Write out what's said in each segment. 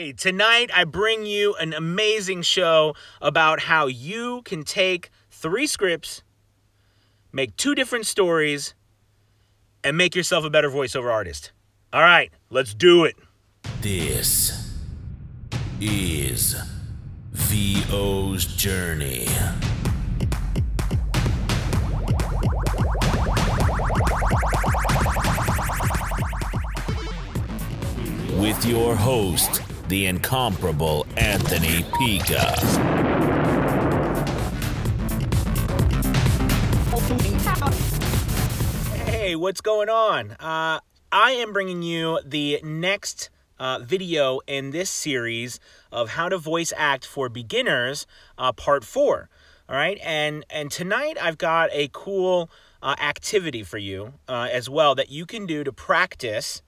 Hey, tonight I bring you an amazing show about how you can take three scripts, make two different stories, and make yourself a better voiceover artist. All right, let's do it. This is VO's Journey. With your host, the incomparable Anthony Pica. Hey, what's going on? Uh, I am bringing you the next uh, video in this series of how to voice act for beginners, uh, part four. All right, and and tonight I've got a cool uh, activity for you uh, as well that you can do to practice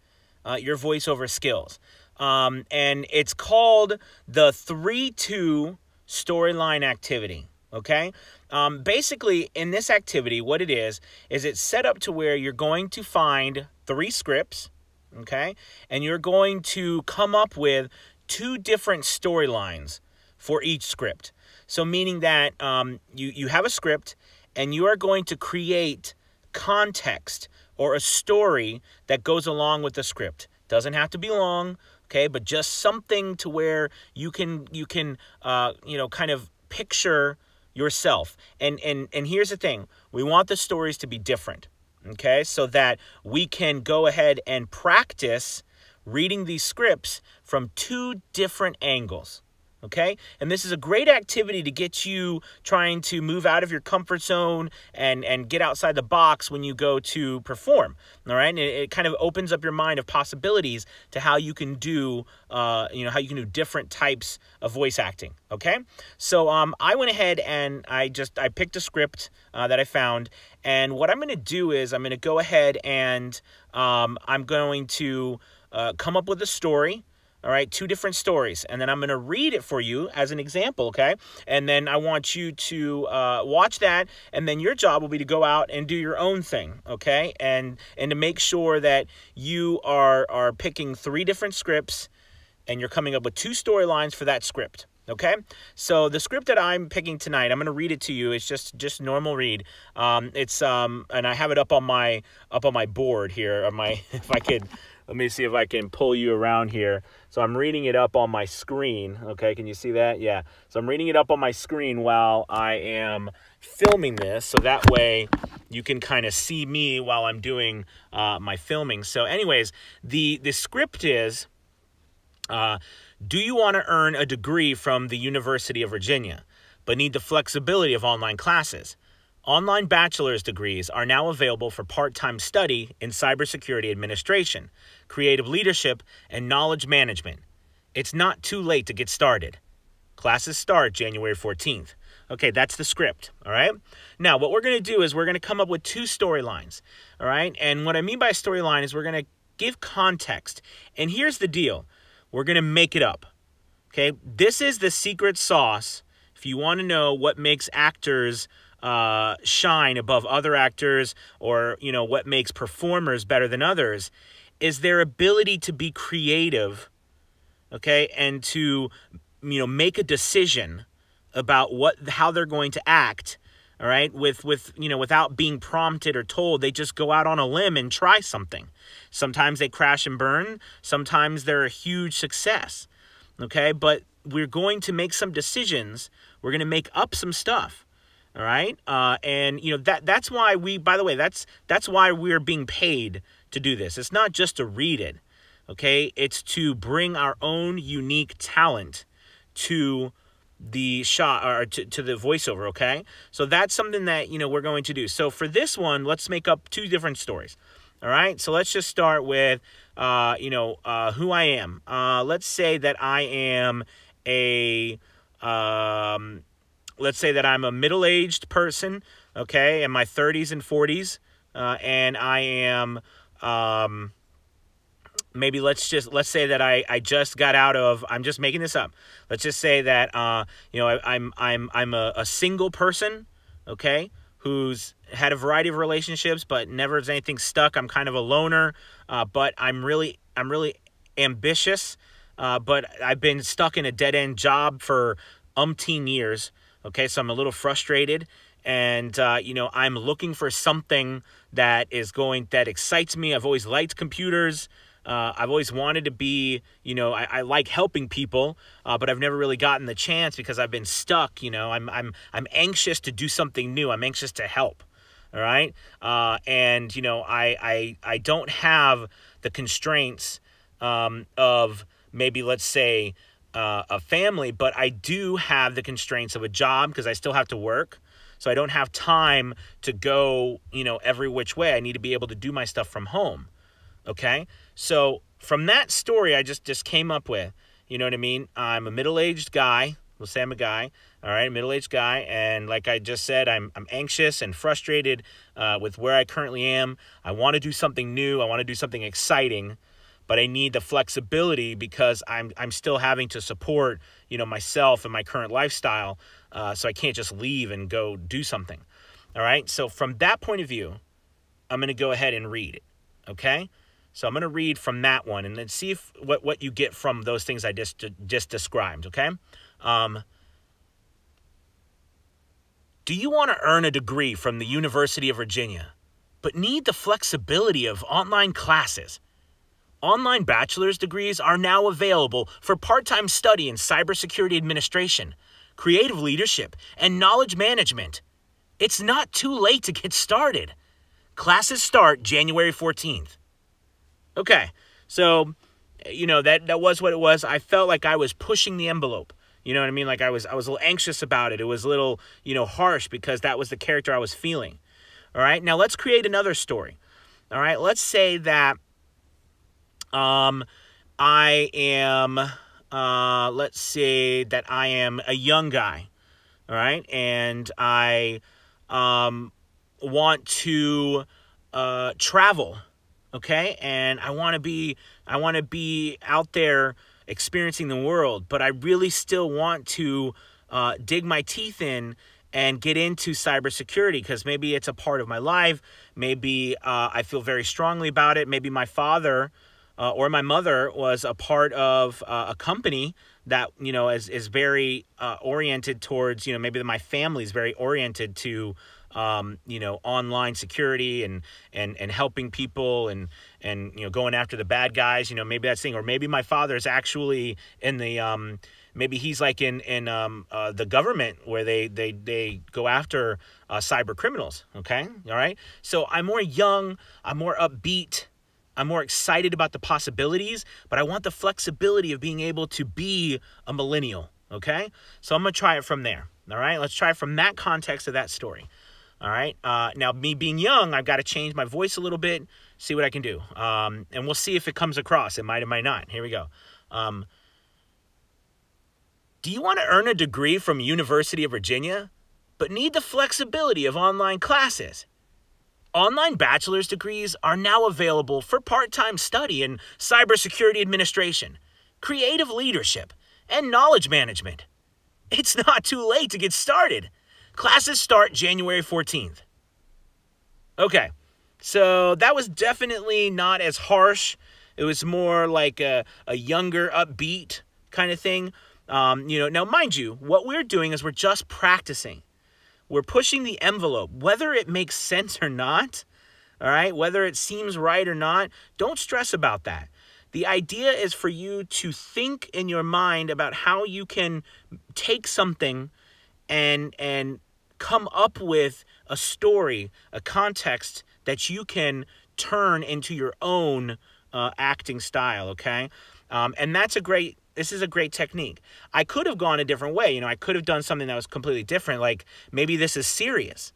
uh, your voiceover skills. Um, and it's called the 3 2 storyline activity. Okay? Um, basically, in this activity, what it is, is it's set up to where you're going to find three scripts, okay? And you're going to come up with two different storylines for each script. So, meaning that um, you, you have a script and you are going to create context or a story that goes along with the script. Doesn't have to be long, okay, but just something to where you can you can uh, you know kind of picture yourself. And and and here's the thing: we want the stories to be different, okay, so that we can go ahead and practice reading these scripts from two different angles okay? And this is a great activity to get you trying to move out of your comfort zone and, and get outside the box when you go to perform, all right? And it, it kind of opens up your mind of possibilities to how you can do, uh, you know, how you can do different types of voice acting, okay? So um, I went ahead and I just, I picked a script uh, that I found, and what I'm going to do is I'm going to go ahead and um, I'm going to uh, come up with a story, all right, two different stories. And then I'm going to read it for you as an example, okay? And then I want you to uh, watch that. And then your job will be to go out and do your own thing, okay? And and to make sure that you are, are picking three different scripts and you're coming up with two storylines for that script. Okay, so the script that I'm picking tonight, I'm going to read it to you. It's just just normal read. Um, it's um, and I have it up on my up on my board here. On my if I could let me see if I can pull you around here. So I'm reading it up on my screen. Okay, can you see that? Yeah. So I'm reading it up on my screen while I am filming this. So that way you can kind of see me while I'm doing uh, my filming. So anyways, the, the script is, uh, do you want to earn a degree from the University of Virginia, but need the flexibility of online classes? Online bachelor's degrees are now available for part time study in cybersecurity administration, creative leadership, and knowledge management. It's not too late to get started. Classes start January 14th. Okay, that's the script, all right? Now, what we're going to do is we're going to come up with two storylines, all right? And what I mean by storyline is we're going to give context. And here's the deal we're going to make it up, okay? This is the secret sauce if you want to know what makes actors uh, shine above other actors or you know what makes performers better than others is their ability to be creative okay and to you know make a decision about what how they're going to act all right with with you know without being prompted or told. They just go out on a limb and try something. Sometimes they crash and burn. Sometimes they're a huge success okay? But we're going to make some decisions. We're going to make up some stuff all right? Uh, and you know that that's why we by the way that's that's why we're being paid to do this. It's not just to read it okay? It's to bring our own unique talent to the shot or to, to the voiceover okay? So that's something that you know we're going to do. So for this one let's make up two different stories all right? So let's just start with uh, you know uh, who i am. Uh, let's say that i am a um, let's say that I'm a middle aged person, okay, in my 30s and 40s, uh, and I am. Um, maybe let's just let's say that I, I just got out of I'm just making this up. Let's just say that uh, you know I, am I'm I'm a, a, single person, okay, who's had a variety of relationships but never has anything stuck. I'm kind of a loner, uh, but I'm really I'm really ambitious uh, but I've been stuck in a dead end job for umpteen years. Okay, so I'm a little frustrated, and uh, you know I'm looking for something that is going that excites me. I've always liked computers. Uh, I've always wanted to be, you know, I, I like helping people, uh, but I've never really gotten the chance because I've been stuck. You know, I'm I'm I'm anxious to do something new. I'm anxious to help. All right, uh, and you know, I I I don't have the constraints um, of maybe let's say uh, a family, but I do have the constraints of a job because I still have to work. So I don't have time to go, you know, every which way. I need to be able to do my stuff from home. Okay? So from that story I just just came up with, you know what I mean? I'm a middle-aged guy. We'll say I'm a guy. All right, middle-aged guy, and like I just said, I'm I'm anxious and frustrated uh, with where I currently am. I want to do something new. I want to do something exciting, but I need the flexibility because I'm I'm still having to support you know myself and my current lifestyle. Uh, so I can't just leave and go do something. All right. So from that point of view, I'm going to go ahead and read it. Okay. So I'm going to read from that one and then see if what, what you get from those things I just just described. Okay. Um, do you want to earn a degree from the University of Virginia, but need the flexibility of online classes? Online bachelor's degrees are now available for part time study in cybersecurity administration creative leadership, and knowledge management. It's not too late to get started. Classes start January 14th. Okay, so you know that that was what it was. I felt like I was pushing the envelope. You know what I mean? Like I was I was a little anxious about it. It was a little, you know, harsh because that was the character I was feeling. All right? Now let's create another story. All right? Let's say that um I am uh, let's say that I am a young guy, all right, and I um, want to uh, travel, okay, and I want to be I want to be out there experiencing the world, but I really still want to uh, dig my teeth in and get into cybersecurity because maybe it's a part of my life. Maybe uh, I feel very strongly about it. Maybe my father uh, or my mother was a part of uh, a company that you know is is very uh, oriented towards you know maybe my family is very oriented to um, you know online security and and and helping people and and you know going after the bad guys you know maybe that's thing. Or maybe my father is actually in the um, maybe he's like in in um, uh, the government where they they they go after uh, cyber criminals okay? All right? So i'm more young i'm more upbeat I'm more excited about the possibilities, but I want the flexibility of being able to be a millennial. Okay. So I'm to try it from there. All right. Let's try it from that context of that story. All right. Uh, now, me being young, I've got to change my voice a little bit, see what I can do. Um, and we'll see if it comes across. It might, it might not. Here we go. Um, do you want to earn a degree from University of Virginia, but need the flexibility of online classes? Online bachelor's degrees are now available for part time study in cybersecurity administration, creative leadership, and knowledge management. It's not too late to get started. Classes start January 14th. Okay, so that was definitely not as harsh. It was more like a, a younger, upbeat kind of thing. Um, you know, now mind you, what we're doing is we're just practicing. We're pushing the envelope, whether it makes sense or not. All right, whether it seems right or not, don't stress about that. The idea is for you to think in your mind about how you can take something and and come up with a story, a context that you can turn into your own uh, acting style. Okay, um, and that's a great this is a great technique. I could have gone a different way. You know, I could have done something that was completely different. Like maybe this is serious.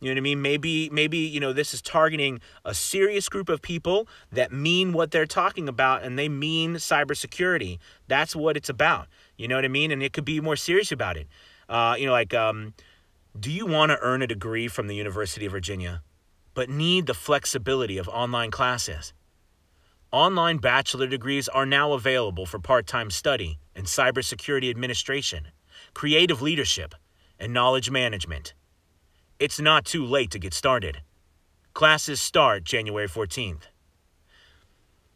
You know what I mean? Maybe, maybe, you know, this is targeting a serious group of people that mean what they're talking about and they mean cybersecurity. That's what it's about. You know what I mean? And it could be more serious about it. Uh, you know, like, um, do you want to earn a degree from the University of Virginia, but need the flexibility of online classes? Online bachelor degrees are now available for part time study in cybersecurity administration, creative leadership, and knowledge management. It's not too late to get started. Classes start January 14th.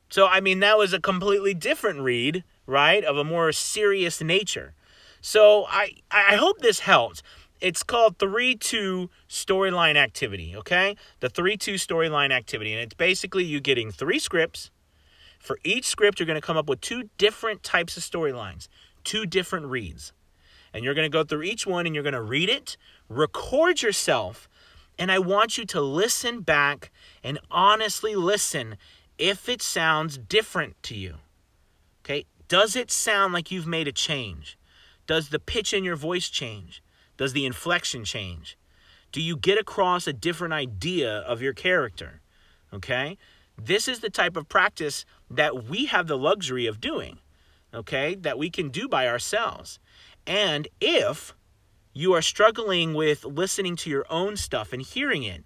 So, I mean, that was a completely different read right, of a more serious nature. So I, I hope this helps. It's called 3 2 storyline activity, okay? The 3 2 storyline activity. And it's basically you getting three scripts. For each script, you're going to come up with two different types of storylines, two different reads. And you're going to go through each one and you're going to read it, record yourself, and I want you to listen back and honestly listen if it sounds different to you. Okay? Does it sound like you've made a change? Does the pitch in your voice change? Does the inflection change? Do you get across a different idea of your character? Okay? This is the type of practice that we have the luxury of doing, okay? That we can do by ourselves. And if you are struggling with listening to your own stuff and hearing it,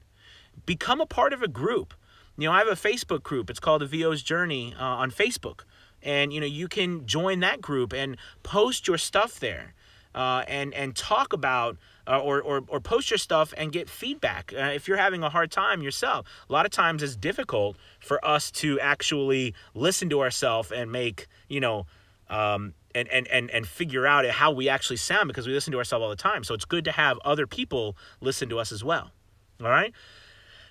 become a part of a group. You know, I have a Facebook group. It's called the VO's Journey uh, on Facebook. And, you know, you can join that group and post your stuff there uh, and, and talk about uh, or, or, or post your stuff and get feedback. Uh, if you're having a hard time yourself, a lot of times it's difficult for us to actually listen to ourselves and make, you know, um, and, and, and, and figure out how we actually sound because we listen to ourselves all the time. So it's good to have other people listen to us as well. All right.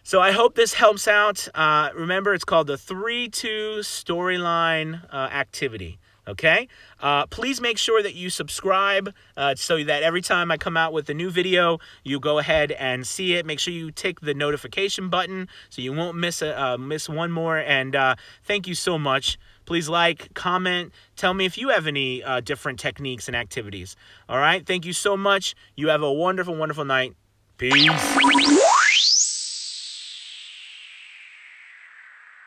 So I hope this helps out. Uh, remember, it's called the 3 2 storyline uh, activity. Okay? Uh, please make sure that you subscribe uh, so that every time I come out with a new video, you go ahead and see it. Make sure you tick the notification button so you won't miss a, uh, miss one more. And uh, thank you so much. Please like, comment, tell me if you have any uh, different techniques and activities. All right? Thank you so much. You have a wonderful, wonderful night. Peace.